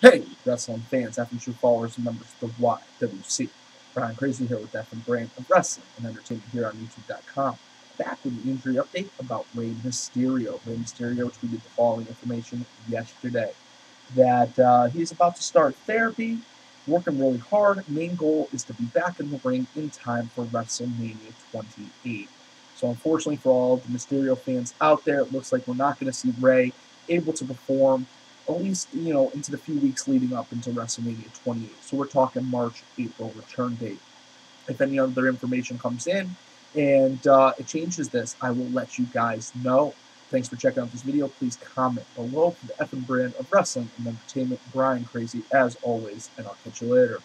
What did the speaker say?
Hey, wrestling fans, FMC followers, and members of the YWC. Brian Crazy here with FM Brand of Wrestling and Entertainment here on YouTube.com. Back with an injury update about Rey Mysterio. Rey Mysterio tweeted the following information yesterday that uh, he's about to start therapy, working really hard. Main goal is to be back in the ring in time for WrestleMania 28. So, unfortunately, for all the Mysterio fans out there, it looks like we're not going to see Rey able to perform at least you know into the few weeks leading up into WrestleMania 28. So we're talking March, April return date. If any other information comes in and uh, it changes this, I will let you guys know. Thanks for checking out this video. Please comment below for the FM brand of wrestling and entertainment. Brian Crazy, as always, and I'll catch you later.